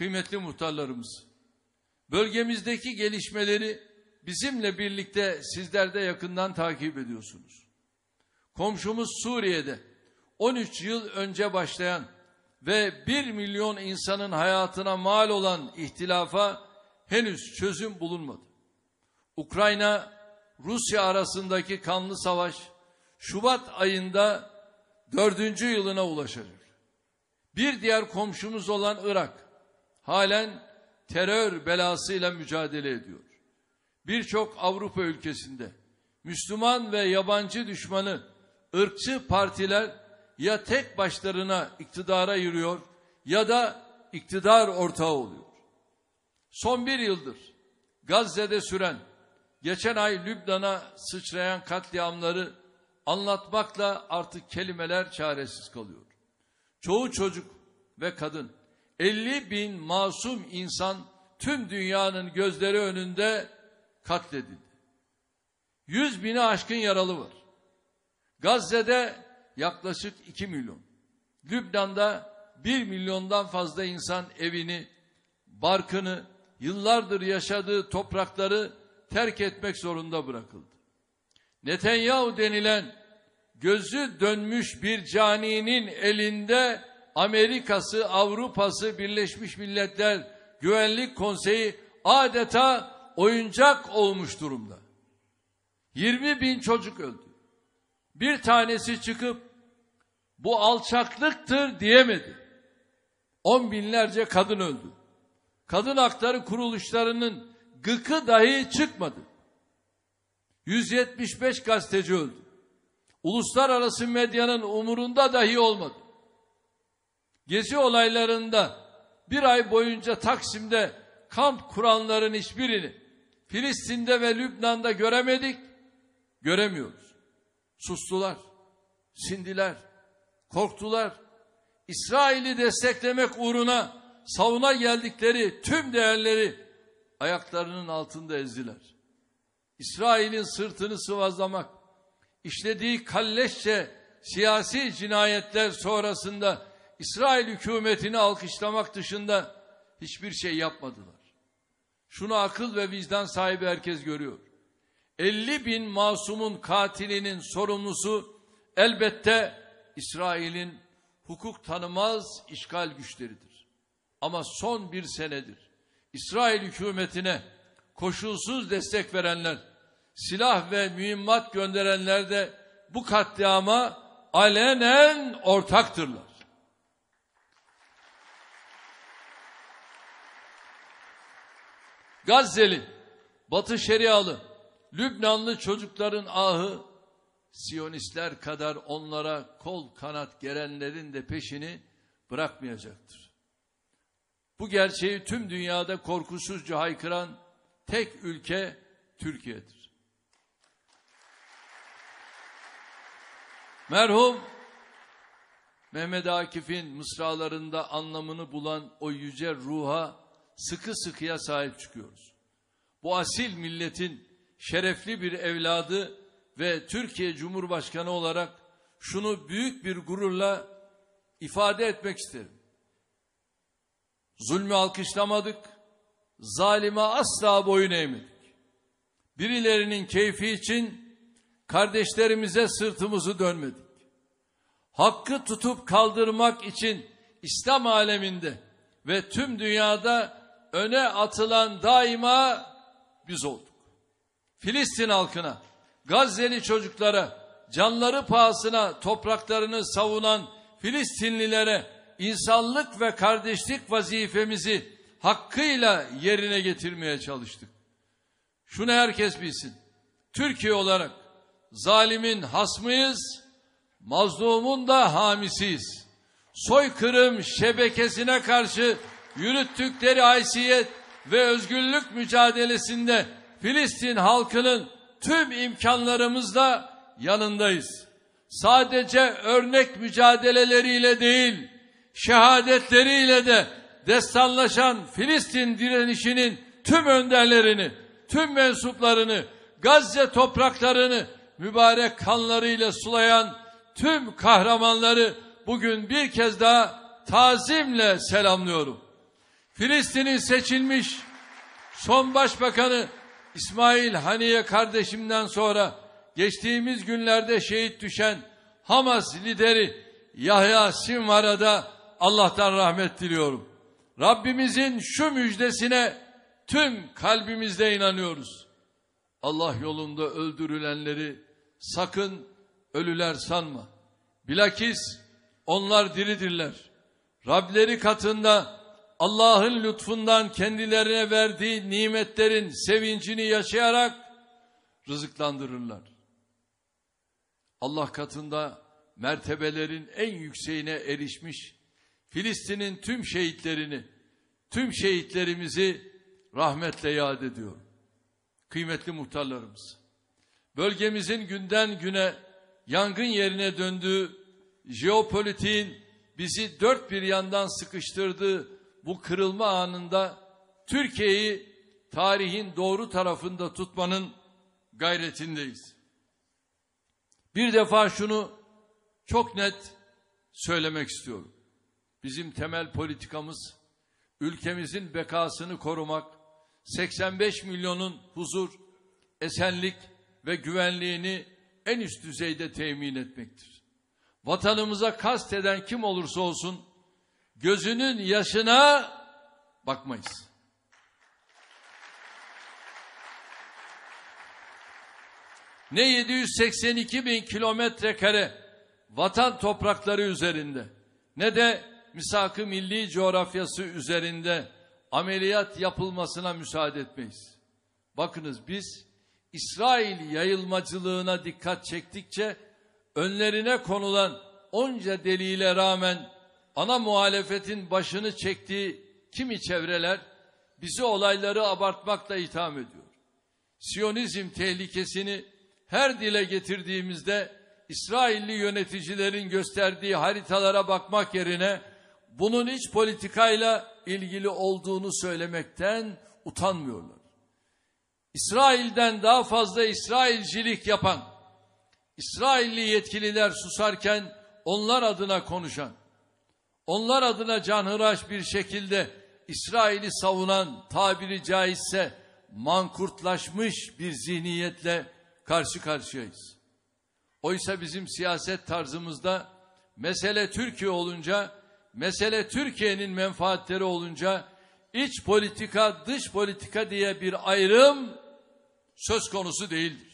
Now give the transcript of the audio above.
kıymetli muhtarlarımız, bölgemizdeki gelişmeleri bizimle birlikte sizler de yakından takip ediyorsunuz. Komşumuz Suriye'de 13 yıl önce başlayan ve 1 milyon insanın hayatına mal olan ihtilafa henüz çözüm bulunmadı. Ukrayna Rusya arasındaki kanlı savaş Şubat ayında dördüncü yılına ulaşacak. Bir diğer komşumuz olan Irak halen terör belasıyla mücadele ediyor. Birçok Avrupa ülkesinde Müslüman ve yabancı düşmanı ırkçı partiler ya tek başlarına iktidara yürüyor ya da iktidar ortağı oluyor. Son bir yıldır Gazze'de süren, geçen ay Lübnan'a sıçrayan katliamları anlatmakla artık kelimeler çaresiz kalıyor. Çoğu çocuk ve kadın, 50 bin masum insan tüm dünyanın gözleri önünde katledildi. 100 bini aşkın yaralı var. Gazze'de yaklaşık 2 milyon. Lübnan'da 1 milyondan fazla insan evini, barkını, yıllardır yaşadığı toprakları terk etmek zorunda bırakıldı. Netanyahu denilen gözü dönmüş bir caninin elinde Amerika'sı, Avrupa'sı, Birleşmiş Milletler Güvenlik Konseyi adeta oyuncak olmuş durumda. 20 bin çocuk öldü. Bir tanesi çıkıp bu alçaklıktır diyemedi. On binlerce kadın öldü. Kadın hakları kuruluşlarının gıkı dahi çıkmadı. 175 gazeteci öldü. Uluslararası medyanın umurunda dahi olmadı. Gezi olaylarında bir ay boyunca Taksim'de kamp kuranların hiçbirini Filistin'de ve Lübnan'da göremedik, göremiyoruz. Sustular, sindiler, korktular. İsrail'i desteklemek uğruna savuna geldikleri tüm değerleri ayaklarının altında ezdiler. İsrail'in sırtını sıvazlamak, işlediği kalleşçe siyasi cinayetler sonrasında İsrail hükümetini alkışlamak dışında hiçbir şey yapmadılar. Şunu akıl ve vicdan sahibi herkes görüyor. 50 bin masumun katilinin sorumlusu elbette İsrail'in hukuk tanımaz işgal güçleridir. Ama son bir senedir İsrail hükümetine koşulsuz destek verenler, silah ve mühimmat gönderenler de bu katliama alenen ortaktırlar. Gazze'li, Batı Şerialı, Lübnanlı çocukların ahı, Siyonistler kadar onlara kol kanat gerenlerin de peşini bırakmayacaktır. Bu gerçeği tüm dünyada korkusuzca haykıran tek ülke Türkiye'dir. Merhum Mehmet Akif'in mısralarında anlamını bulan o yüce ruha sıkı sıkıya sahip çıkıyoruz. Bu asil milletin şerefli bir evladı ve Türkiye Cumhurbaşkanı olarak şunu büyük bir gururla ifade etmek isterim. Zulmü alkışlamadık, zalime asla boyun eğmedik. Birilerinin keyfi için kardeşlerimize sırtımızı dönmedik. Hakkı tutup kaldırmak için İslam aleminde ve tüm dünyada öne atılan daima biz olduk. Filistin halkına, Gazze'li çocuklara, canları pahasına topraklarını savunan Filistinlilere insanlık ve kardeşlik vazifemizi hakkıyla yerine getirmeye çalıştık. Şunu herkes bilsin. Türkiye olarak zalimin hasmıyız, mazlumun da hamisiyiz. Soykırım şebekesine karşı yürüttükleri haysiyet ve özgürlük mücadelesinde Filistin halkının tüm imkanlarımızla yanındayız. Sadece örnek mücadeleleriyle değil, şehadetleriyle de destanlaşan Filistin direnişinin tüm önderlerini, tüm mensuplarını, Gazze topraklarını mübarek kanlarıyla sulayan tüm kahramanları bugün bir kez daha tazimle selamlıyorum. Filistin'in seçilmiş son başbakanı İsmail Haniye kardeşimden sonra geçtiğimiz günlerde şehit düşen Hamas lideri Yahya Sinvar'a da Allah'tan rahmet diliyorum. Rabbimizin şu müjdesine tüm kalbimizle inanıyoruz. Allah yolunda öldürülenleri sakın ölüler sanma. Bilakis onlar diridirler. Rableri katında Allah'ın lütfundan kendilerine verdiği nimetlerin sevincini yaşayarak rızıklandırırlar. Allah katında mertebelerin en yükseğine erişmiş Filistin'in tüm şehitlerini, tüm şehitlerimizi rahmetle yad ediyorum. Kıymetli muhtarlarımız, bölgemizin günden güne yangın yerine döndüğü jeopolitiğin bizi dört bir yandan sıkıştırdığı bu kırılma anında Türkiye'yi tarihin doğru tarafında tutmanın gayretindeyiz. Bir defa şunu çok net söylemek istiyorum. Bizim temel politikamız ülkemizin bekasını korumak, 85 milyonun huzur, esenlik ve güvenliğini en üst düzeyde temin etmektir. Vatanımıza kast eden kim olursa olsun gözünün yaşına bakmayız. Ne 782 bin kilometre kare vatan toprakları üzerinde ne de misak-ı milli coğrafyası üzerinde ameliyat yapılmasına müsaade etmeyiz. Bakınız biz İsrail yayılmacılığına dikkat çektikçe önlerine konulan onca deliyle rağmen ana muhalefetin başını çektiği kimi çevreler bizi olayları abartmakla itham ediyor. Siyonizm tehlikesini her dile getirdiğimizde İsrailli yöneticilerin gösterdiği haritalara bakmak yerine bunun iç politikayla ilgili olduğunu söylemekten utanmıyorlar. İsrail'den daha fazla İsrailcilik yapan, İsrailli yetkililer susarken onlar adına konuşan, onlar adına canhıraş bir şekilde İsrail'i savunan tabiri caizse mankurtlaşmış bir zihniyetle karşı karşıyayız. Oysa bizim siyaset tarzımızda mesele Türkiye olunca, mesele Türkiye'nin menfaatleri olunca iç politika, dış politika diye bir ayrım söz konusu değildir.